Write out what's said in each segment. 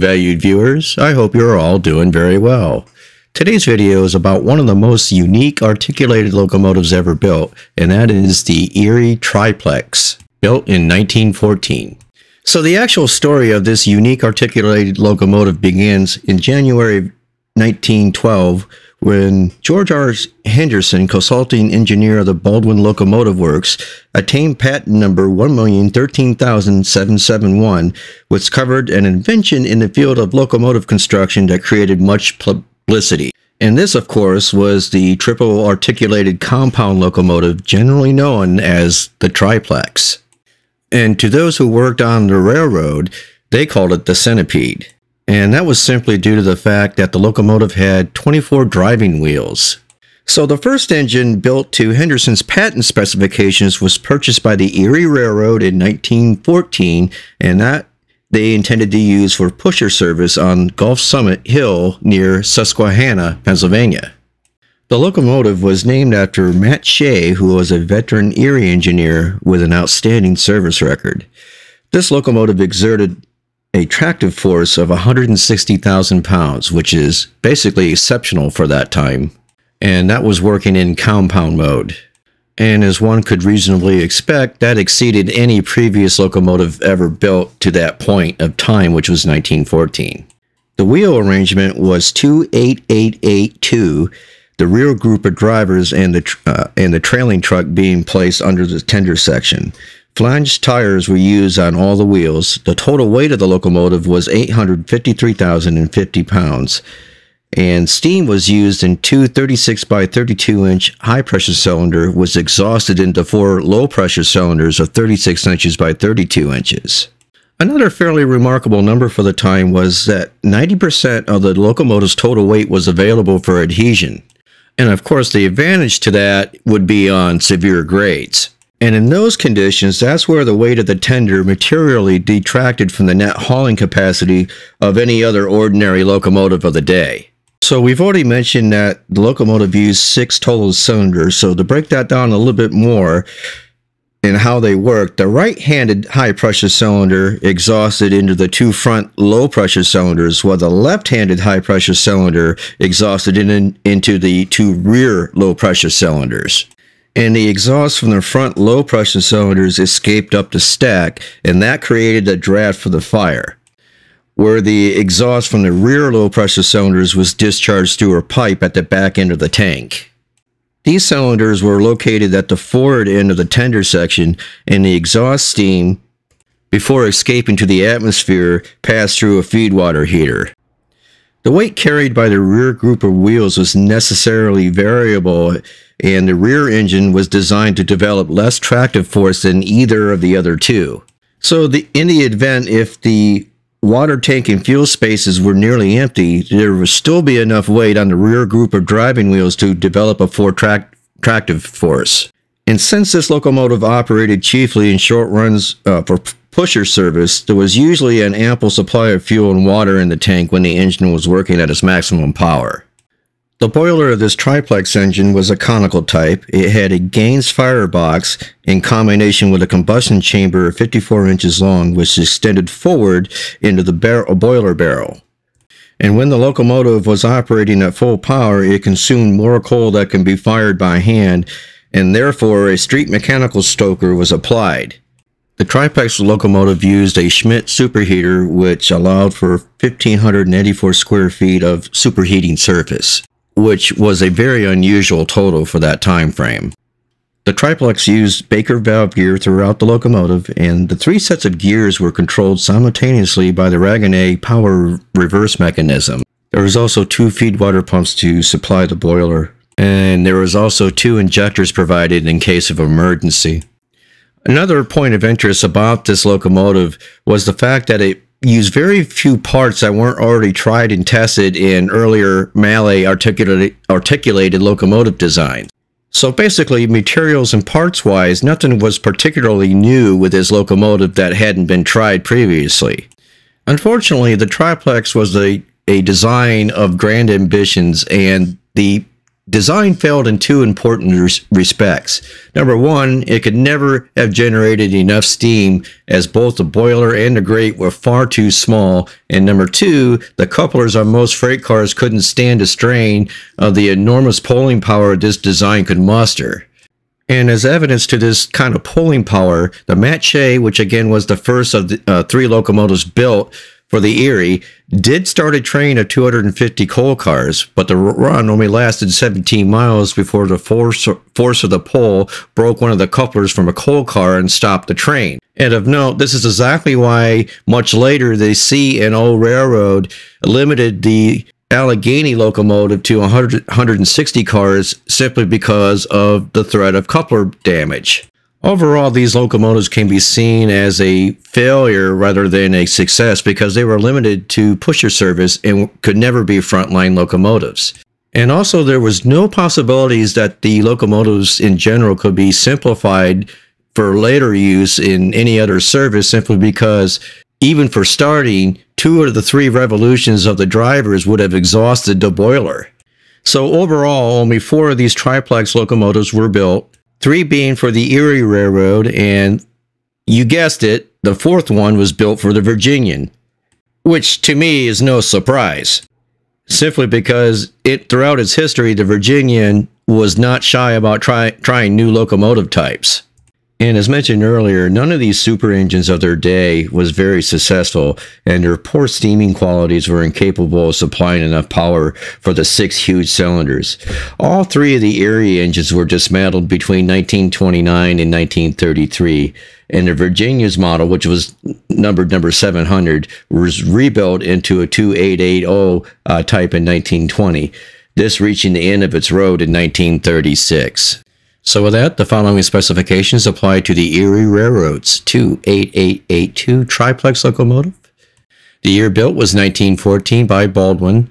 valued viewers. I hope you're all doing very well. Today's video is about one of the most unique articulated locomotives ever built, and that is the Erie Triplex, built in 1914. So the actual story of this unique articulated locomotive begins in January 1912 when George R. Henderson, consulting engineer of the Baldwin Locomotive Works, attained patent number 1013771, which covered an invention in the field of locomotive construction that created much publicity. And this, of course, was the triple articulated compound locomotive generally known as the triplex. And to those who worked on the railroad, they called it the centipede and that was simply due to the fact that the locomotive had 24 driving wheels. So the first engine built to Henderson's patent specifications was purchased by the Erie Railroad in 1914, and that they intended to use for pusher service on Gulf Summit Hill near Susquehanna, Pennsylvania. The locomotive was named after Matt Shay, who was a veteran Erie engineer with an outstanding service record. This locomotive exerted a tractive force of 160,000 pounds, which is basically exceptional for that time. And that was working in compound mode. And as one could reasonably expect, that exceeded any previous locomotive ever built to that point of time, which was 1914. The wheel arrangement was 28882, the rear group of drivers and the, uh, and the trailing truck being placed under the tender section. Flange tires were used on all the wheels. The total weight of the locomotive was 853,050 pounds. And steam was used in two 36 by 32 inch high pressure cylinder was exhausted into four low pressure cylinders of 36 inches by 32 inches. Another fairly remarkable number for the time was that 90% of the locomotive's total weight was available for adhesion. And of course, the advantage to that would be on severe grades. And in those conditions, that's where the weight of the tender materially detracted from the net hauling capacity of any other ordinary locomotive of the day. So we've already mentioned that the locomotive used six total cylinders. So to break that down a little bit more and how they work, the right-handed high-pressure cylinder exhausted into the two front low-pressure cylinders, while the left-handed high-pressure cylinder exhausted in, into the two rear low-pressure cylinders and the exhaust from the front low pressure cylinders escaped up the stack, and that created a draft for the fire. Where the exhaust from the rear low pressure cylinders was discharged through a pipe at the back end of the tank. These cylinders were located at the forward end of the tender section, and the exhaust steam, before escaping to the atmosphere, passed through a feed water heater. The weight carried by the rear group of wheels was necessarily variable and the rear engine was designed to develop less tractive force than either of the other two. So the, in the event if the water tank and fuel spaces were nearly empty, there would still be enough weight on the rear group of driving wheels to develop a four tractive force. And since this locomotive operated chiefly in short runs uh, for pusher service, there was usually an ample supply of fuel and water in the tank when the engine was working at its maximum power. The boiler of this triplex engine was a conical type. It had a Gaines firebox in combination with a combustion chamber 54 inches long, which extended forward into the boiler barrel. And when the locomotive was operating at full power, it consumed more coal that can be fired by hand, and therefore a street mechanical stoker was applied. The triplex locomotive used a Schmidt superheater, which allowed for 1,584 square feet of superheating surface which was a very unusual total for that time frame. The triplex used Baker valve gear throughout the locomotive, and the three sets of gears were controlled simultaneously by the Ragonnet power reverse mechanism. There was also two feed water pumps to supply the boiler, and there was also two injectors provided in case of emergency. Another point of interest about this locomotive was the fact that it used very few parts that weren't already tried and tested in earlier Mallet articulated, articulated locomotive designs. So basically, materials and parts wise, nothing was particularly new with this locomotive that hadn't been tried previously. Unfortunately, the triplex was a, a design of grand ambitions, and the design failed in two important res respects. Number one, it could never have generated enough steam as both the boiler and the grate were far too small. And number two, the couplers on most freight cars couldn't stand the strain of the enormous pulling power this design could muster. And as evidence to this kind of pulling power, the Matt which again was the first of the uh, three locomotives built for the Erie, did start a train of 250 coal cars, but the run only lasted 17 miles before the force, force of the pull broke one of the couplers from a coal car and stopped the train. And of note, this is exactly why much later the C and O Railroad limited the Allegheny locomotive to 100, 160 cars simply because of the threat of coupler damage. Overall, these locomotives can be seen as a failure rather than a success because they were limited to pusher service and could never be frontline locomotives. And also, there was no possibilities that the locomotives in general could be simplified for later use in any other service simply because even for starting, two of the three revolutions of the drivers would have exhausted the boiler. So overall, only four of these triplex locomotives were built, three being for the Erie Railroad, and you guessed it, the fourth one was built for the Virginian, which to me is no surprise, simply because it throughout its history, the Virginian was not shy about try, trying new locomotive types. And as mentioned earlier, none of these super engines of their day was very successful, and their poor steaming qualities were incapable of supplying enough power for the six huge cylinders. All three of the Erie engines were dismantled between 1929 and 1933, and the Virginia's model, which was numbered number 700, was rebuilt into a 2880 uh, type in 1920, this reaching the end of its road in 1936. So with that, the following specifications apply to the Erie Railroad's 28882 triplex locomotive. The year built was 1914 by Baldwin.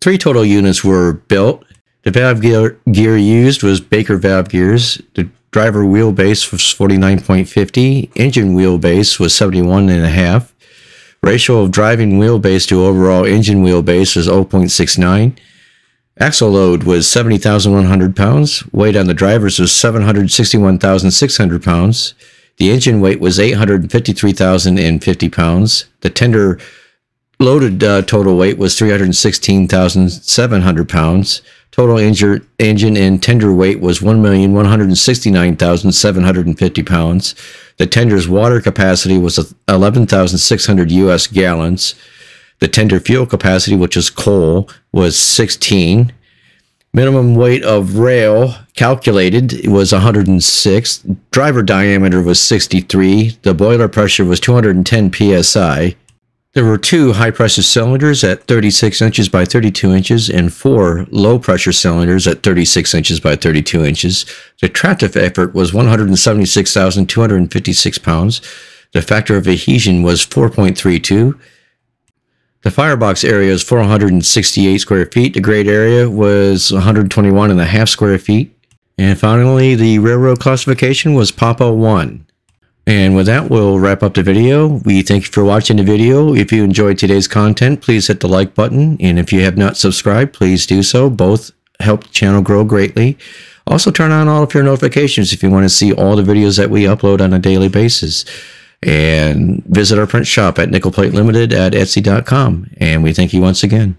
Three total units were built. The valve gear, gear used was Baker valve gears. The driver wheelbase was 49.50. Engine wheelbase was 71.5. Ratio of driving wheelbase to overall engine wheelbase was 0.69. Axle load was 70,100 pounds. Weight on the drivers was 761,600 pounds. The engine weight was 853,050 pounds. The tender loaded uh, total weight was 316,700 pounds. Total engine, engine and tender weight was 1,169,750 pounds. The tender's water capacity was 11,600 U.S. gallons. The tender fuel capacity, which is coal, was 16. Minimum weight of rail calculated was 106. Driver diameter was 63. The boiler pressure was 210 psi. There were two high pressure cylinders at 36 inches by 32 inches and four low pressure cylinders at 36 inches by 32 inches. The tractive effort was 176,256 pounds. The factor of adhesion was 4.32. The firebox area is 468 square feet. The grade area was 121 and a half square feet. And finally, the railroad classification was Papa 1. And with that, we'll wrap up the video. We thank you for watching the video. If you enjoyed today's content, please hit the like button. And if you have not subscribed, please do so. Both help the channel grow greatly. Also, turn on all of your notifications if you want to see all the videos that we upload on a daily basis and visit our print shop at Nickel Plate Limited at Etsy.com. And we thank you once again.